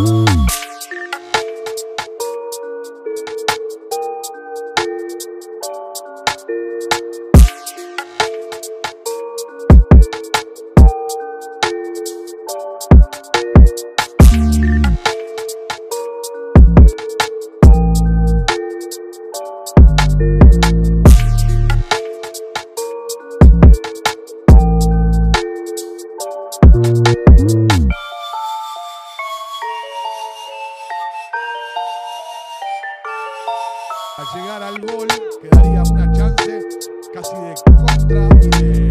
Música hum. Al llegar al gol quedaría una chance casi de contra